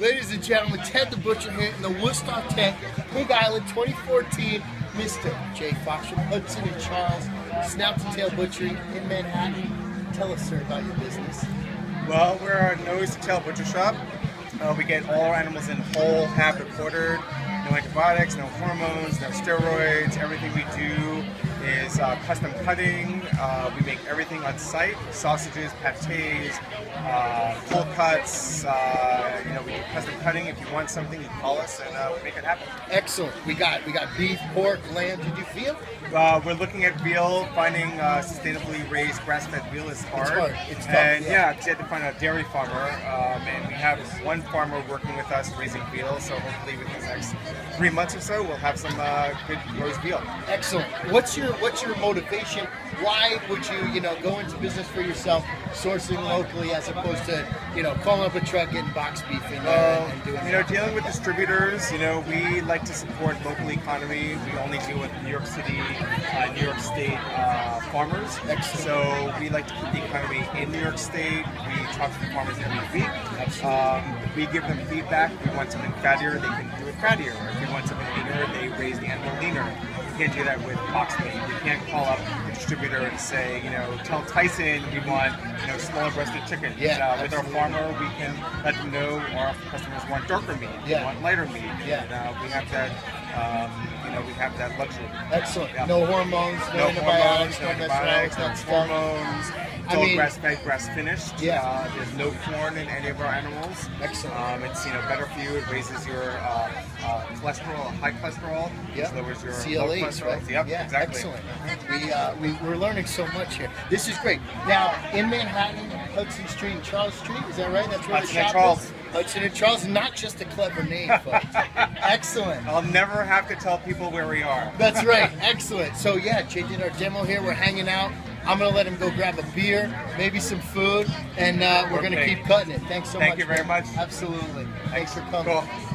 Ladies and gentlemen, Ted the Butcher here in the Wusthof tent, Pig Island 2014. Mr. Jay Fox from Hudson and Charles, Snout to Tail Butchery in Manhattan. Tell us, sir, about your business. Well, we're a nose to tail butcher shop. Uh, we get all our animals in whole, half or quartered. No antibiotics, no hormones, no steroids. Everything we do is uh, custom cutting. Uh, we make everything on site: sausages, pates, uh, cuts. Uh, you know, we do custom cutting. If you want something, you call us and uh, we make it happen. Excellent. We got we got beef, pork, lamb. Did you feel? Uh, we're looking at veal. Finding uh, sustainably raised grass-fed veal is hard. It's hard. It's tough, and yeah. yeah, because you have to find a dairy farmer. Um, and we have one farmer working with us raising veal. So hopefully within the next three months or so, we'll have some uh, good roast veal. Excellent. What's your what's your motivation? Why would you you know go into business for yourself, sourcing locally as opposed to you know calling up a truck getting box beef there Well, and doing you know, that? dealing with distributors, you know, we like to support local economy. We only deal with New York City, uh, New York State uh, farmers. So we like to keep the economy in New York State. We talk to the farmers every week. Um, we give them feedback. If we want something fattier, they can do it fattier. If we want something leaner, they raise the animal leaner. You can't do that with box meat. You can't call up the distributor and say, you know, tell Tyson we want, you know, smaller breasted chicken. Yeah, Uh, with our farmer, we can let them know our customers want darker meat, they Yeah. want lighter meat. Yeah. And, uh, we have that, um, you know, we have that luxury. Excellent. Yeah. No hormones, no, No antibiotics, hormones, no antibiotics, no hormones. It's I all mean- grass fed, grass finished. Yeah. Uh, there's no corn in any of our animals. Excellent. Um, it's you know better for you. It raises your uh, uh, cholesterol, high cholesterol, Yep. which lowers your low cholesterol. right? Yep, yeah, exactly. excellent. We, uh, we, we're learning so much here. This is great. Now, in Manhattan, Hudson Street Charles Street, is that right? That's where Hudson the shop Charles. is? Hudson and Charles, not just a clever name, folks. excellent. I'll never have to tell people where we are. That's right. Excellent. So yeah, Jay did our demo here. We're hanging out. I'm gonna let him go grab a beer, maybe some food, and uh, we're gonna keep cutting it. Thanks so Thank much. Thank you very man. much. Absolutely. Thanks for coming. Cool.